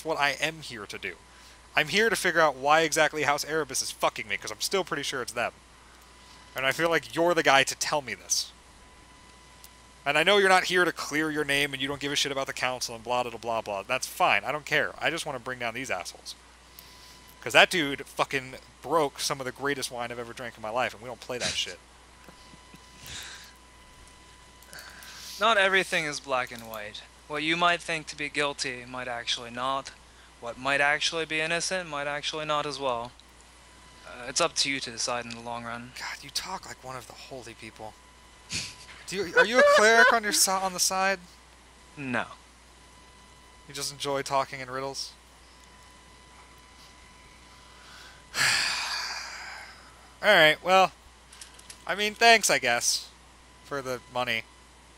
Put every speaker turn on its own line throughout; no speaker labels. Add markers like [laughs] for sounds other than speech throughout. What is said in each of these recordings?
That's what I am here to do. I'm here to figure out why exactly House Erebus is fucking me, because I'm still pretty sure it's them. And I feel like you're the guy to tell me this. And I know you're not here to clear your name and you don't give a shit about the council and blah blah blah blah. That's fine. I don't care. I just want to bring down these assholes. Because that dude fucking broke some of the greatest wine I've ever drank in my life, and we don't play that shit.
Not everything is black and white. What you might think to be guilty might actually not. What might actually be innocent might actually not as well. Uh, it's up to you to decide in the long run.
God, you talk like one of the holy people. Do you, are you a cleric on your si- on the side?
No.
You just enjoy talking in riddles? [sighs] Alright, well, I mean, thanks, I guess, for the money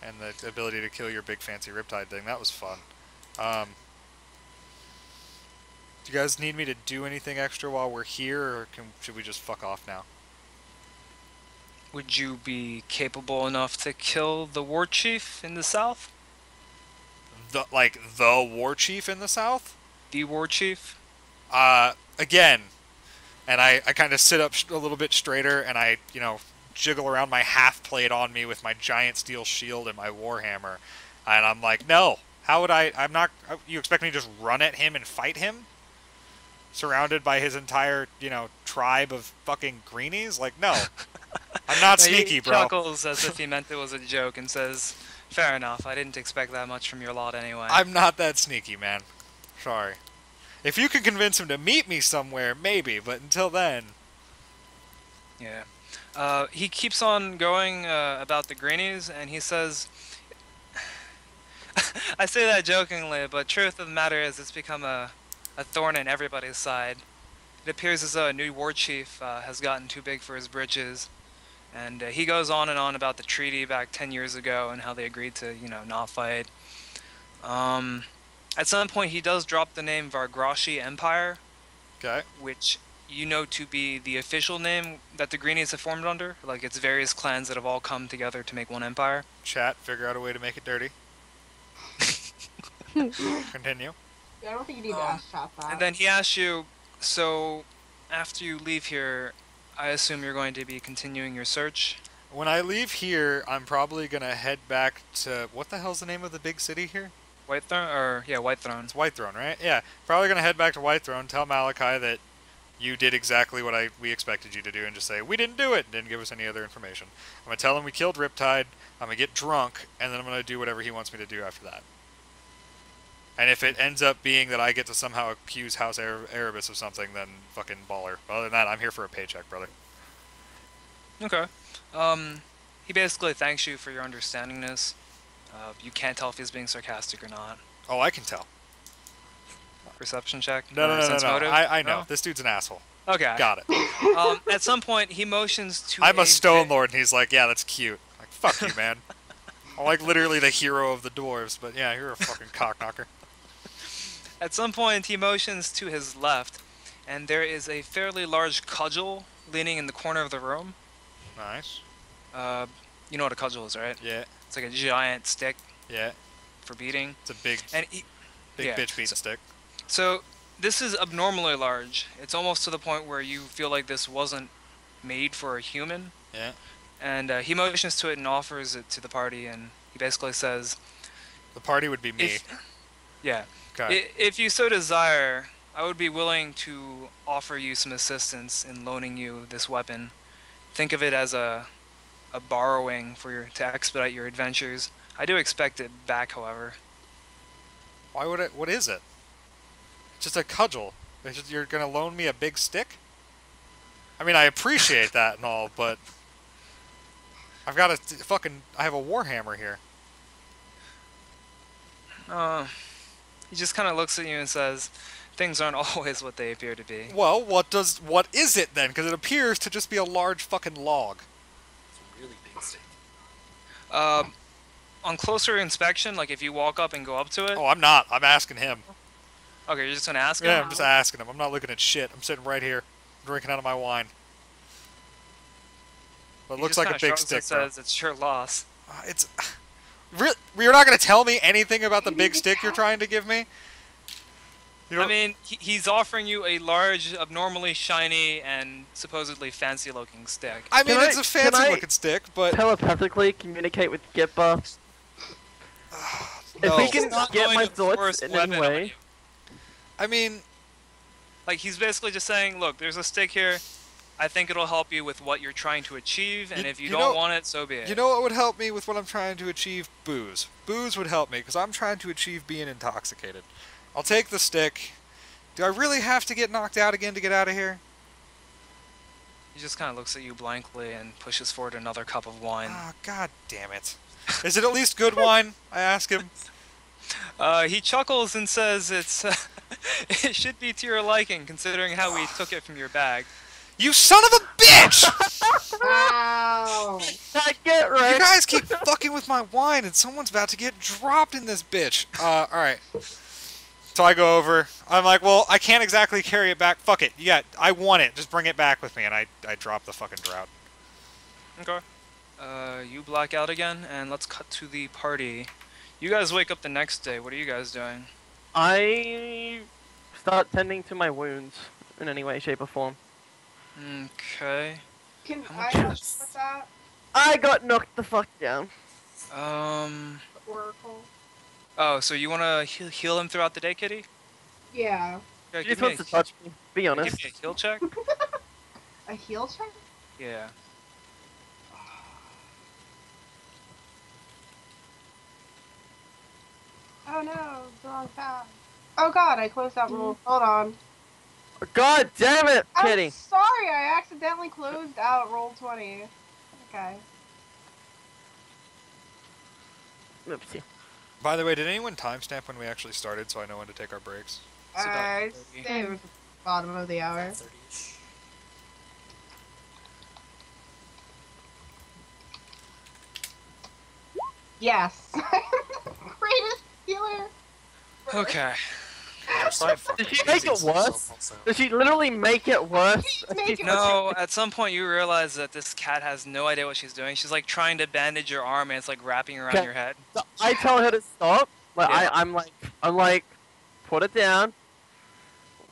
and the ability to kill your big fancy riptide thing. That was fun. Um, do you guys need me to do anything extra while we're here, or can, should we just fuck off now?
Would you be capable enough to kill the war chief in the south?
The like the war chief in the south?
The war chief?
Uh, again, and I, I kind of sit up a little bit straighter and I, you know, jiggle around my half plate on me with my giant steel shield and my warhammer. And I'm like, no, how would I? I'm not. uh, You expect me to just run at him and fight him? Surrounded by his entire, you know, tribe of fucking greenies? Like, no. [laughs] I'm not sneaky, bro.
chuckles as if he meant it was a joke and says, Fair enough, I didn't expect that much from your lot anyway.
I'm not that sneaky, man. Sorry. If you could convince him to meet me somewhere, maybe, but until then.
Yeah. Uh, he keeps on going uh, about the greenies, and he says, [laughs] I say that jokingly, but truth of the matter is it's become a, a thorn in everybody's side. It appears as though a new war chief uh, has gotten too big for his britches, and uh, he goes on and on about the treaty back 10 years ago and how they agreed to, you know, not fight. Um, at some point, he does drop the name Vargrashi Empire,
Okay.
which you know to be the official name that the Greenies have formed under. Like it's various clans that have all come together to make one empire.
Chat, figure out a way to make it dirty. [laughs] Continue.
Yeah, I don't think you need to
Um,
ask chat that.
And then he asks you, so after you leave here, I assume you're going to be continuing your search.
When I leave here, I'm probably gonna head back to what the hell's the name of the big city here?
White Throne, or yeah, White Throne.
It's White Throne, right? Yeah. Probably gonna head back to White Throne, tell Malachi that you did exactly what I we expected you to do, and just say we didn't do it, and didn't give us any other information. I'm gonna tell him we killed Riptide. I'm gonna get drunk, and then I'm gonna do whatever he wants me to do after that. And if it ends up being that I get to somehow accuse House Erebus of something, then fucking baller. But other than that, I'm here for a paycheck, brother.
Okay. Um, he basically thanks you for your understandingness. Uh, you can't tell if he's being sarcastic or not.
Oh, I can tell.
Perception check.
No, no, no, no, no. I, I know.
No?
This dude's an asshole.
Okay.
Got it. [laughs]
um, at some point, he motions to.
I'm a
va-
stone lord, and he's like, yeah, that's cute. Like, fuck you, man. [laughs] I'm like literally the hero of the dwarves, but yeah, you're a fucking cockknocker. [laughs]
At some point, he motions to his left, and there is a fairly large cudgel leaning in the corner of the room.
Nice.
Uh, you know what a cudgel is, right?
Yeah,
It's like a giant stick
yeah.
for beating.
It's a big,
And he,
big
yeah,
bitch beating
so-
stick.
So this is abnormally large. It's almost to the point where you feel like this wasn't made for a human.
Yeah.
And uh, he motions to it and offers it to the party, and he basically says,
The party would be me.
If- "Yeah,
Okay.
I- If you so desire, I would be willing to offer you some assistance in loaning you this weapon. Think of it as a a borrowing for your to expedite your adventures. I do expect it back, however.
Why would it? What is it? Just a cudgel. Just- you're gonna loan me a big stick? I mean, I appreciate [laughs] that and all, but I've got a t- fucking. I have a warhammer here.
Uh, he just kind of looks at you and says, "Things aren't [laughs] always what they appear to be."
Well, what does? What is it then? Because it appears to just be a large fucking log.
It's a really big stick.
Uh, on closer inspection, like if you walk up and go up to it,
Oh, I'm not. I'm asking him.
Okay, you're just gonna ask him.
Yeah, I'm just asking him. I'm not looking at shit. I'm sitting right here, drinking out of my wine. But it
He
looks like a big stick, bro.
Says it's your loss.
Uh, It's. [sighs] Re- you're not gonna tell me anything about the big stick you're trying to give me? You know,
I mean, he, he's offering you a large, abnormally shiny, and supposedly fancy-looking stick.
I mean,
Can
it's a fancy-looking stick, but
Telepathically communicate with Gipper.
no. [sighs]
If we
He's
can get my
to
thoughts in
weapon
any
on
way.
I mean,
Like he's basically just saying, look, there's a stick here. I think it'll help you with what you're trying to achieve, and
You-
if you,
you
don't
know-
want it, so be it.
you know what would help me with what I'm trying to achieve? Booze. Booze would help me because I'm trying to achieve being intoxicated. I'll take the stick. Do I really have to get knocked out again to get out of here?
he just kind of looks at you blankly and pushes forward another cup of wine.
Ah, god damn it. Is it at least good [laughs] wine? I ask him.
Uh, he chuckles and says, "It's [laughs] it should be to your liking, considering how we took it from your bag."
You son of a bitch! [laughs]
Wow.
I get
You guys keep fucking with my wine, and someone's about to get dropped in this bitch. Uh, alright. So I go over. I'm like, well, I can't exactly carry it back. Fuck it. Yeah, I want it. Just bring it back with me. And I, I drop the fucking drought.
Okay. Uh, you black out again, and let's cut to the party. You guys wake up the next day. What are you guys doing?
I start tending to my wounds in any way, shape, or form.
Okay.
Can
How
I
much
help
is-
with that?
I got knocked the fuck down.
Um.
Oracle.
Oh, so you wanna heal, heal him throughout the day, Kitty?
Yeah.
Yeah,
He
give
just
me
wants
a,
to touch me. Be
give
honest.
me a heal check. [laughs]
A heal check?
Yeah.
Oh no, the wrong tab. Oh god, I closed that roll. Hold on.
God damn it,
I'm
Kitty.
sorry, I accidentally closed out Roll20. Okay.
Oopsie.
By the way, did anyone timestamp when we actually started so I know when to take our breaks?
It's about
I say it was the bottom of the hour.
30-ish.
Yes. [laughs] Greatest healer.
Okay. [laughs]
Did she make it worse? Does she literally make it worse? [laughs]
Make it
No, at some point you realize that this cat has no idea what she's doing. She's like trying to bandage your arm and it's like wrapping around
Okay.
your head.
So I tell her to stop. Like
Yeah.
I, I'm like, I'm like, put it down.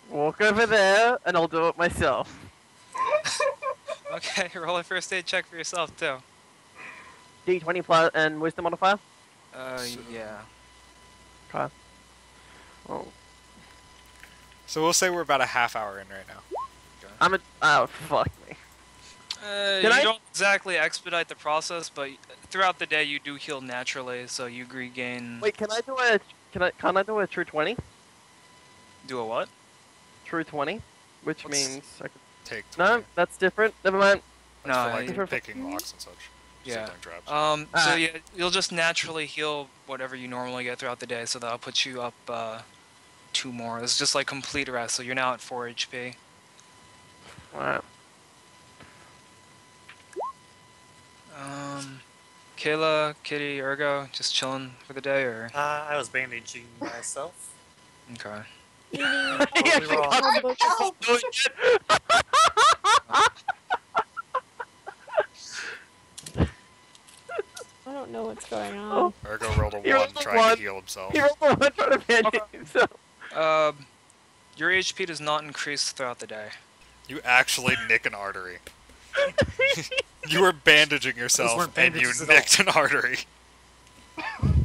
Walk over there, and I'll do it myself. [laughs]
Okay, roll a first aid check for yourself too.
D20 plus and wisdom modifier.
Uh,
So-
yeah.
Oh,
So we'll say we're about a half hour in right now.
I'm a. Oh fuck me.
Uh, you
I-
don't exactly expedite the process, but throughout the day you do heal naturally, so you regain.
Wait, can I do a? Can I? Can I do a true 20?
Do a what?
True 20, which
What's-
means I could,
Take
no, that's different. Never mind.
That's
No,
for like picking locks and such.
Yeah.
Something traps.
Um, so
Ah.
yeah, you'll just naturally heal whatever you normally get throughout the day, so that'll put you up uh, two more. It's just like complete rest, so you're now at four HP.
Alright.
Um, Kayla, Kitty, Ergo, just chilling for the day, or
Uh, I was bandaging myself.
okay. [laughs] [laughs]
He
Totally
actually
wrong.
got
I
the-
help.
doing it.
I don't know what's going on.
Oh,
Ergo rolled a one
rolled
trying
one.
to heal himself.
he rolled a one trying to bandage himself.
Um, your HP does not increase throughout the day.
You actually nick an artery. you were bandaging yourself and you
bandages at all.
nicked an artery. [laughs]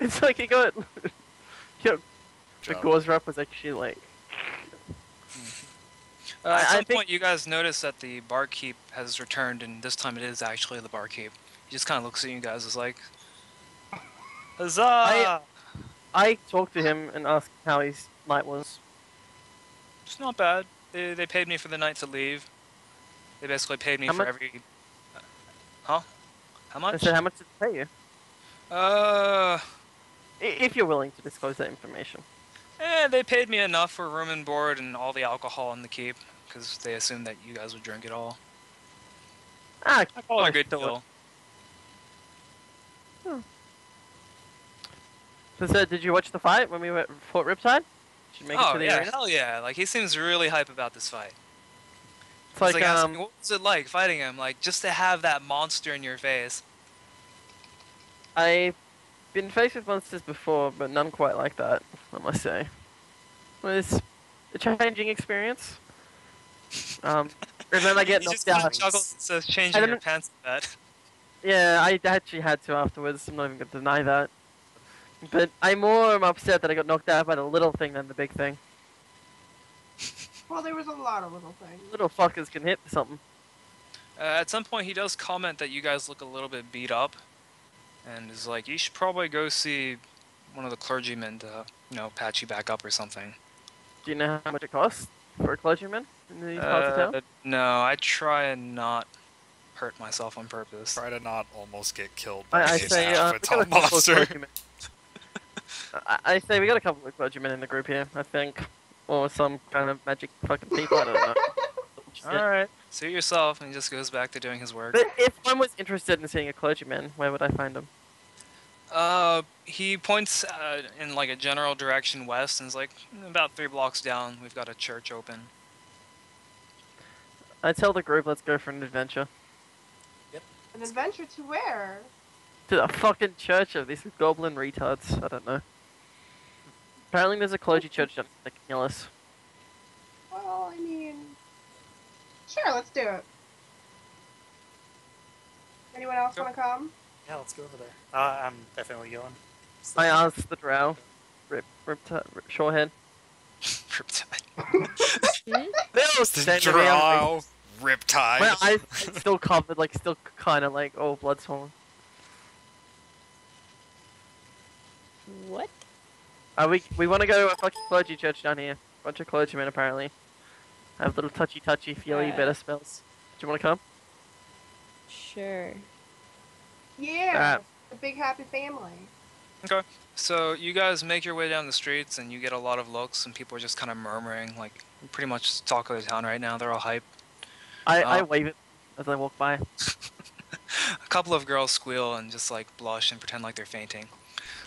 It's like you got. [laughs] Yo, the
Job.
gauze wrap was actually like.
Uh,
I-
at
I
some
think-
point, you guys notice that the barkeep has returned, and this time it is actually the barkeep. He just kind of looks at you guys as like, "Huzzah!"
I talked to him and asked how his night was.
It's not bad. They, they paid me for the night to leave. They basically paid me
How
for
much-
every. Uh, huh? How
I
much?
said, how much did they pay you?
Uh,
If you're willing to disclose that information.
eh, they paid me enough for room and board and all the alcohol in the keep, because they assumed that you guys would drink it all.
Ah,
I call it
I
a good
still So, so did you watch the fight when we went at Fort Riptide? Did you make it
Oh
to the
yeah,
arena?
hell yeah! Like he seems really hype about this fight.
It's like,
like,
um,
what was it like fighting him? Like just to have that monster in your face.
I've been faced with monsters before, but none quite like that, I must say. was a changing experience. [laughs] Um, and then I get knocked out.
chuckles
I
changing your pants a bit.
Yeah, I actually had to afterwards. I'm not even gonna deny that. But I'm more upset that I got knocked out by the little thing than the big thing. [laughs]
Well, there was a lot of little things.
Little fuckers can hit something.
Uh, at some point, he does comment that you guys look a little bit beat up, and is like, "You should probably go see one of the clergymen to, you know, patch you back up or something."
Do you know how much it costs for a clergyman in these parts of town?
Uh, no, I try and not hurt myself on purpose.
Try to not almost get killed by
I, I
a
say, uh, a
Phantom
couple
monster. [laughs]
I, I say we got a couple of clergymen in the group here, I think. Or some kind of magic fucking people, I don't know. [laughs]
Alright, suit yourself, and he just goes back to doing his work.
But if one was interested in seeing a clergyman, where would I find him?
Uh, he points uh, in like a general direction west, and is like, "Mm, about three blocks down, we've got a church open.
I tell the group, let's go for an adventure.
An adventure to where?
To the fucking church of these goblin retards. I don't know. Apparently there's a clergy church down in Nicholas.
Well, I mean, sure, let's do it. Anyone else want to come?
Yeah, let's go over there. Uh, I'm definitely going. So-
I asked the drow. Rip, rip, rip Shorehead. [laughs]
Riptide.
Hmm?
They all
The
standing around me.
drow riptide.
My eyes still covered, like still kind of like oh blood swollen.
What?
Uh, we we want to go to a fucking clergy church down here. Bunch of clergymen apparently. Have little touchy touchy feely
Uh.
better spells. Do you want to come?
Sure.
Yeah,
Uh,
the big happy family. Okay.
So you guys make your way down the streets, and you get a lot of looks, and people are just kind of murmuring, like pretty much talk of the town right now. They're all hype.
I I
Uh.
wave it as I walk by. [laughs]
A couple of girls squeal and just like blush and pretend like they're fainting.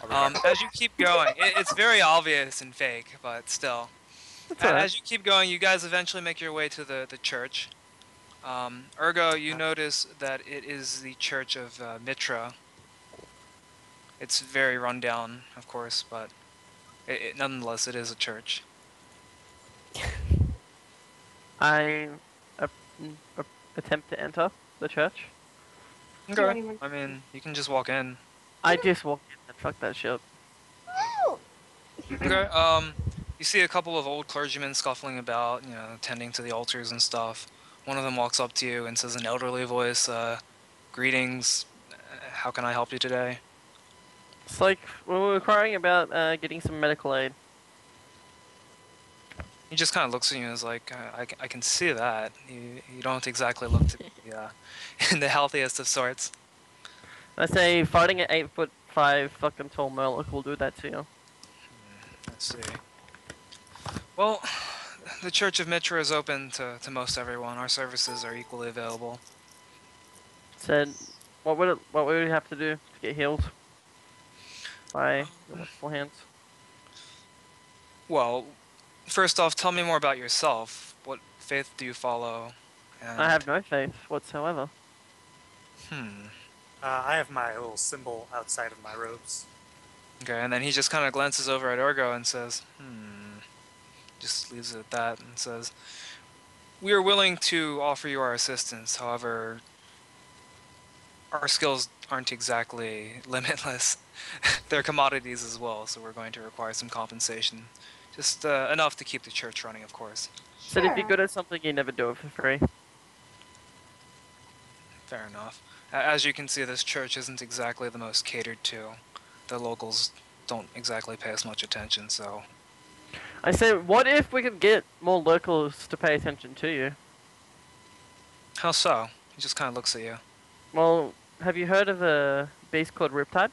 Um, as you keep going, it, it's very obvious and fake, but still.
That's
A- As you keep going, you guys eventually make your way to the, the church. Um, ergo, you notice that it is the church of uh, Mitra. It's very run down, of course, but it, it, nonetheless, it is a church. [laughs]
I attempt to enter the church.
Do anyone-
I mean, you can just walk in.
I just walk in and fuck that shit.
Okay. Um, you see a couple of old clergymen scuffling about, you know, tending to the altars and stuff. One of them walks up to you and says in an elderly voice, uh, "Greetings. uh, How can I help you today?"
It's like we were inquiring about uh, getting some medical aid.
He just kind of looks at you and is like, uh, I, I can see that. You, you don't exactly look to be [laughs] uh, in [laughs] the healthiest of sorts.
I say fighting an eight foot five fucking tall Murloc will do that to you.
Let's see. Well, [sighs] the Church of Mitra is open to, to most everyone. Our services are equally available.
Said, what would it, what would we have to do to get healed? By the full hands.
Well, first off, tell me more about yourself. What faith do you follow? And,
I have no faith whatsoever.
Hmm.
Uh, I have my little symbol outside of my robes.
Okay, and then he just kind of glances over at Ergo and says, hmm. Just leaves it at that and says, We are willing to offer you our assistance. However, our skills aren't exactly [laughs] limitless. [laughs] They're commodities as well, so we're going to require some compensation. Just uh, enough to keep the church running, of course.
Said if you're good at something, you never do it for free.
Fair enough. As you can see, this church isn't exactly the most catered to. The locals don't exactly pay as much attention, so
I say, what if we could get more locals to pay attention to you?
How so? He just kind of looks at you.
Well, have you heard of a beast called Riptide?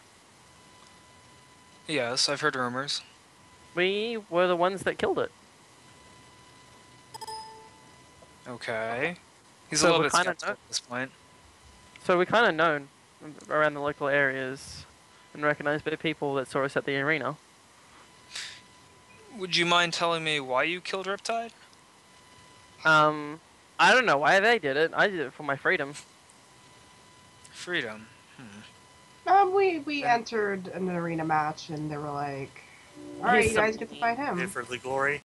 Yes, I've heard rumors.
We were the ones that killed it.
Okay. He's
So
a little bit
kinda
skeptical at this point.
So we're kind of known around the local areas and recognized by people that saw us at the arena.
Would you mind telling me why you killed Riptide?
Um, I don't know why they did it. I did it for my freedom.
Freedom. Hmm.
Um, we we entered an arena match and they were like, "All right, you guys get to fight
Did
him."
it for the glory.